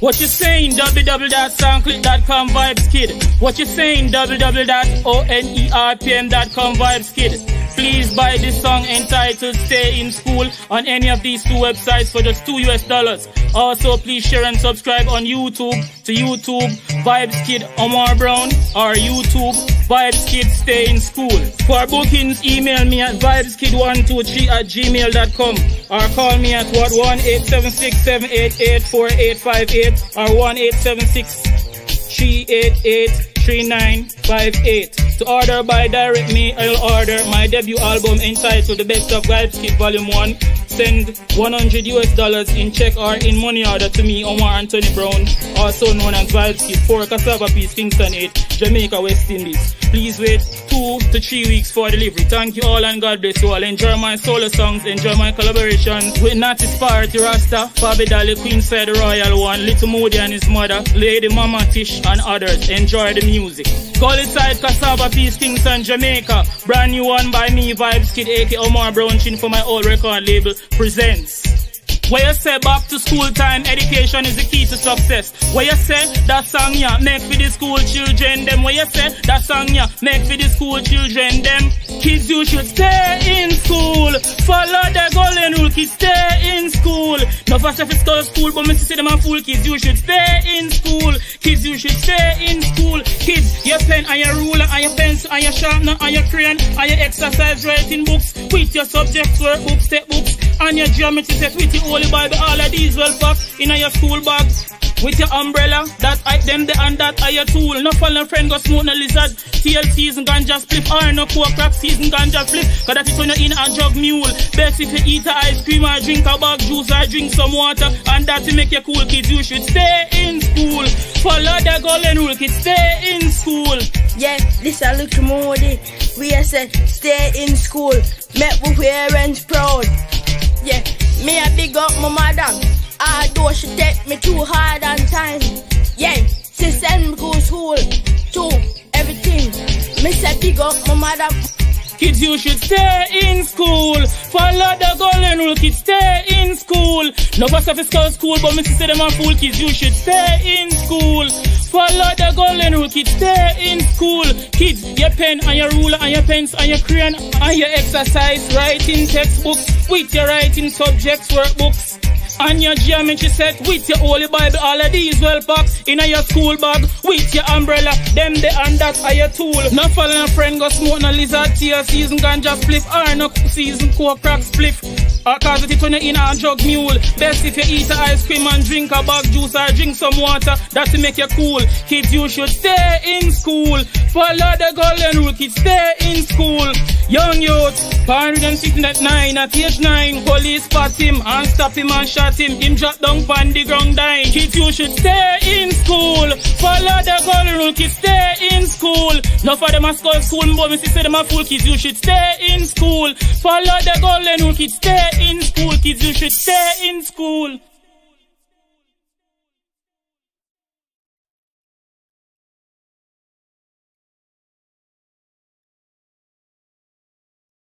What you saying? www.soundclick.com Vybz Kid. What you saying? www.onerpm.com Vybz Kid. Please buy this song entitled Stay in School on any of these two websites for just 2 US dollars. Also, please share and subscribe on YouTube to YouTube Vybz Kid Omar Brown or YouTube Vybz Kid Stay in School. For bookings, email me at vybzkid123 at gmail.com or call me at what 1 876 788 4858 or 1 876 388 3958. To order by direct me, I'll order my debut album entitled The Best of Vybz Kid Volume 1. Send 100 US dollars in check or in money order to me, Omar Anthony Brown, also known as Kid, 4 Cassava Piece, Kingston 8, Jamaica, West Indies. Please wait two to three weeks for delivery. Thank you all and God bless you all. Enjoy my solo songs, enjoy my collaborations with Natis Party Rasta, Fabi Dali, Queenside Royal One, Little Moodi and his mother, Lady Mama Tish and others. Enjoy the music. Call it side Cassava Piece, Kingston, Jamaica. Brand new one by me, Vybz Kid, aka Omar Brown for my old record label, presents. Where you say back to school time, education is the key to success. Where you say that song yeah, make for the school children them. Where you say that song yeah, make for the school children them. Kids you should stay in school. Follow the golden rule, kids stay in school. No for if it's school, but Mr. say them a fool. Kids you should stay in school. Kids you should stay in school. Kids, your pen and your ruler and your pencil and your sharpener and your crayon and your exercise writing books with your subjects workbooks, textbooks and your geometry set with your holy Bible, all of these well packed in your school bag. With your umbrella, that I them the and that are your tool. No fall no friend go smoke no lizard. TL season ganja split or no coke crack season ganja flip. Cause that is when you're in a jug mule. Best if you eat a ice cream or drink a bag juice or drink some water. And that to make you cool kids, you should stay in school. Follow the golden rule, kids, stay in school. Yeah, this a Little Moodi. We said stay in school. Make we parents proud. Yeah, me a big up my madam. Although she take me too hard on time. Yeah, she send me to school. To everything. Me say big up my madam. Kids, you should stay in school. Follow the golden rule, kids, stay in school. No bus of school, school, but me say them a fool. Kids, you should stay in school. Follow the golden rule, kids, stay in school. Kids, your pen and your ruler and your pens and your crayon and your exercise writing textbooks with your writing subjects workbooks. And your geometry set with your holy Bible, all of these well packs in your school bag with your umbrella. Them the and that are your tool. No following a friend go smoke no lizard tear season ganja split or no season coke crack split. Or cause it when you in a jug mule. Best if you eat a ice cream and drink a bag juice or drink some water. That to make you cool. Kids, you should stay in school. Follow the golden rule, kids, stay in school. Young youth, parents and sitting at nine, at age nine, police spot him and stop him and shot him. Him drop down on the ground dying. Kids, you should stay in school. Follow the golden rule, kids, stay in school. No for them a school, school, but me say them a fool. Kids, you should stay in school. Follow the golden rule, kids, stay in school. Kids, you should stay in school.